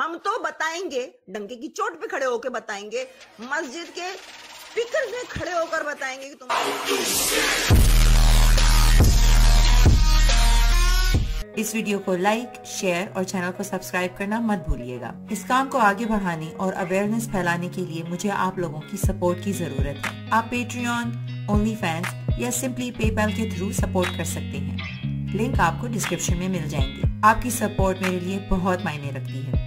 हम तो बताएँगे, डंके की चोट पे खड़े होकर बताएँगे, मस्जिद के स्पीकर में खड़े होकर बताएँगे कि तुम इस वीडियो को लाइक, शेयर और चैनल को सब्सक्राइब करना मत भूलिएगा। इस काम को आगे बढ़ाने और अवेयरनेस फैलाने के लिए मुझे आप लोगों की सपोर्ट की ज़रूरत है। आप पेट्रियन ओनली फैंस या सिंपली पेपैल के थ्रू सपोर्ट कर सकते हैं। लिंक आपको डिस्क्रिप्शन में मिल जाएँगे। आपकी सपोर्ट मेरे लिए बहुत मायने रखती है।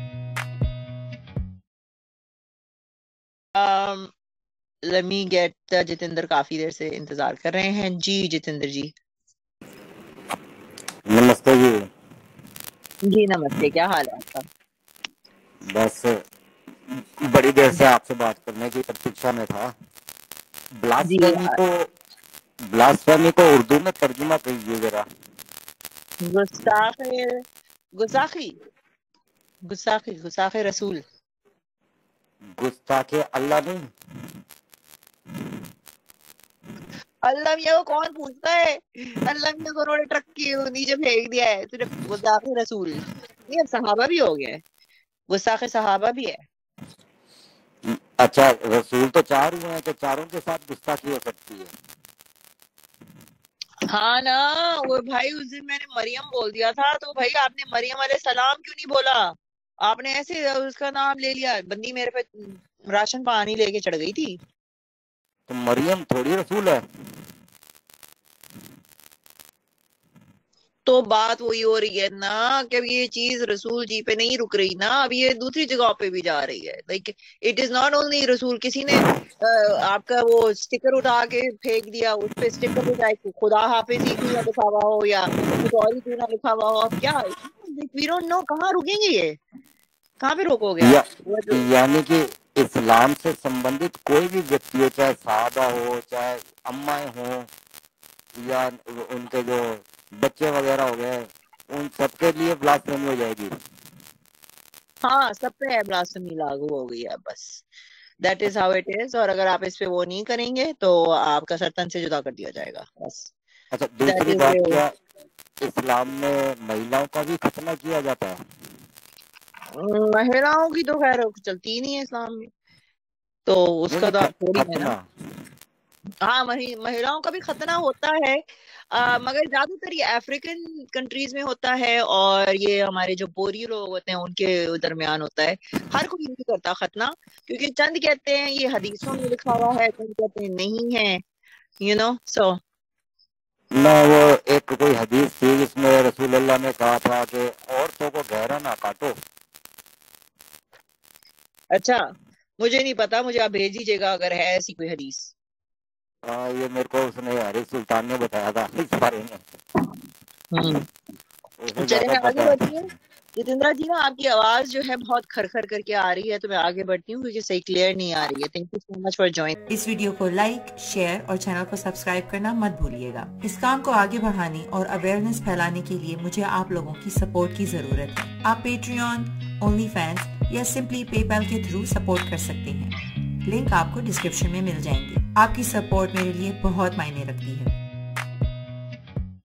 Um, let me get uh, Jitendra काफ़ी देर से इंतज़ार कर रहे हैं। जी जितेंद्र जी। नमस्ते जी। जी नमस्ते। क्या हाल है आपका? बस बड़ी देर से आपसे बात करने की प्रतीक्षा में था। ब्लास्फेमी को ब्लास्फेमी को उर्दू में तर्जुमा कीजिए जरा। गुस्ताखे गुस्ताखी गुस्ताखी गुस्ताखे रसूल। गुस्ताखे अल्लाह नहीं अल्लाह मियाँ को कौन पूछता है? अल्लाह मियाँ को उन्होंने ट्रक की नीचे फेंक दिया है। तुझे गुस्ताखे रसूल। ये सहाबा भी हो गया गुस्ताखे सहाबा भी है। अच्छा रसूल तो चार हुए हैं तो चारों के साथ गुस्ताखी हो सकती है? हाँ ना वो भाई उस दिन मैंने मरियम बोल दिया था तो भाई आपने मरियम सलाम क्यों नहीं बोला? आपने ऐसे उसका नाम ले लिया बंदी मेरे पे राशन पानी लेके चढ़ गई थी। तो मरियम थोड़ी रसूल है। तो बात वही हो रही है ना कि अब ये चीज़ रसूल जी पे नहीं रुक रही ना अब ये दूसरी जगह पे भी जा रही है। Like it is not only Rasool किसी ने आपका वो स्टिकर उठा के फेंक दिया उस पे स्टिकर चाहे खुदा हाफिज ही क्यों ना लिखा हुआ हो या कुछ और ही क्यों ना लिखा हुआ हो। अब क्या? वी डोंट नो कहाँ रुकेंगे ये। कहाँ पे रोकोगे या, यानी कि इस्लाम से संबंधित कोई भी व्यक्ति हो चाहे साहबा हो चाहे अम्माएँ हो या उनके जो बच्चे वगैरह हो गए उन सबके लिए ब्लास्फेमी हो जाएगी। हाँ सब पे ब्लास्फेमी लागू हो गई है बस। That is how it is और अगर आप इस पे वो नहीं करेंगे तो आपका सरतन से जुदा कर दिया जाएगा बस। अच्छा दूसरी बात क्या इस्लाम में महिलाओं का भी खतना किया जाता है? महिलाओं की तो खैर चलती ही नहीं है इस्लाम में। तो उसका तो आप है ना। हाँ महिलाओं का भी खतना होता है। आ, मगर ज़्यादातर ये अफ्रीकन कंट्रीज़ में होता है और ये हमारे जो बोरी लोग होते हैं उनके दरमियान होता है। हर कोई नहीं करता खतना क्योंकि चंद कहते हैं ये हदीसों में लिखा हुआ है चंद कहते हैं नहीं है यू नो सो ना वो एक कोई हदीस थी जिसमें रसूल अल्लाह ने कहा था कि औरतों को गहरा ना काटो। अच्छा मुझे नहीं पता मुझे आप भेज दीजिएगा अगर है ऐसी कोई हदीस। हाँ ये मेरे को उसने हरी सुल्तान ने बताया था इस बारे में। हम्म। चलिए आगे बढ़िए। जितेंद्र जी ना आपकी आवाज़ जो है बहुत खर खर करके आ रही है तो मैं आगे बढ़ती हूँ क्योंकि सही क्लियर नहीं आ रही है। Thank you so much for join इस वीडियो को लाइक शेयर और चैनल को सब्सक्राइब करना मत भूलिएगा। इस काम को आगे बढ़ाने और अवेयरनेस फैलाने के लिए मुझे आप लोगों की सपोर्ट की ज़रूरत है। आप पेट्रियन ओनली फैंस या सिंपली पेपैल के थ्रू सपोर्ट कर सकते हैं। लिंक आपको डिस्क्रिप्शन में मिल जाएँगे। आपकी सपोर्ट मेरे लिए बहुत मायने रखती है।